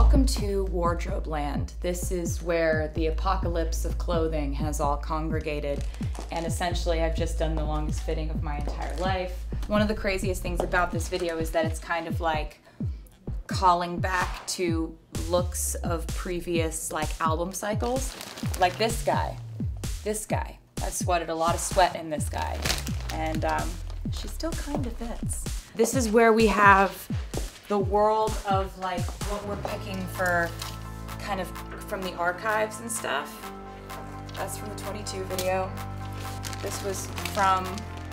Welcome to Wardrobe Land. This is where the apocalypse of clothing has all congregated, and essentially, I've just done the longest fitting of my entire life. One of the craziest things about this video is that it's kind of like calling back to looks of previous like album cycles. Like this guy, this guy. I sweated a lot of sweat in this guy, and um, she still kind of fits. This is where we have the world of like what we're picking for kind of from the archives and stuff. That's from the 22 video. This was from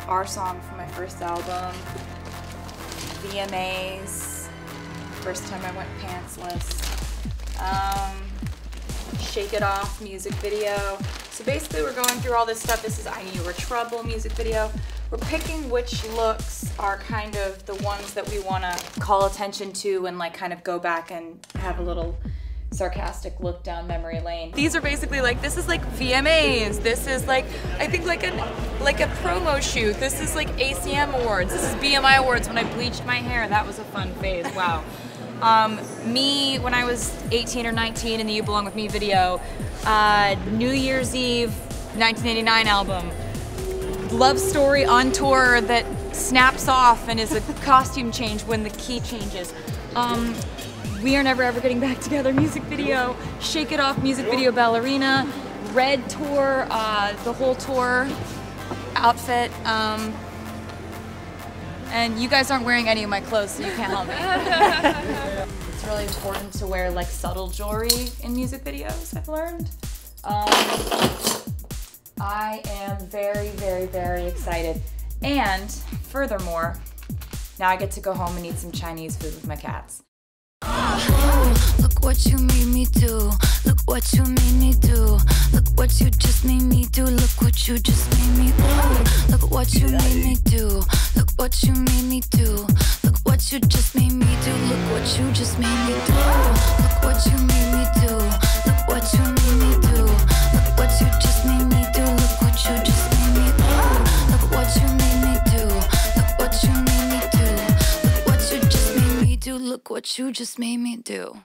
our song from my first album. VMAs. First time I went pantsless. Um, Shake It Off music video. So basically we're going through all this stuff. This is I Knew You Were Trouble music video. We're picking which looks are kind of the ones that we want to call attention to and like kind of go back and have a little sarcastic look down memory lane. These are basically like this is like VMAs. This is like I think like a like a promo shoot. This is like ACM awards. This is BMI awards when I bleached my hair. That was a fun phase. Wow. Um, me when I was 18 or 19 in the You Belong With Me video, uh, New Year's Eve 1989 album love story on tour that snaps off and is a costume change when the key changes. Um, we are never ever getting back together music video, Shake It Off music video ballerina, Red tour, uh, the whole tour outfit. Um, and you guys aren't wearing any of my clothes, so you can't help me. it's really important to wear like subtle jewelry in music videos, I've learned. Um, I am very, very, very excited. And furthermore, now I get to go home and eat some Chinese food with my cats. Look what you made me do. Look what you just made me do. Look what you just made me do. Look what you just made me do. Look what you made me do. Look what you made me do. Look what you just made me do. Look what you just made me do. Look what you made me do. Look what you made me do. Look what you just made me do. look what you just made me do.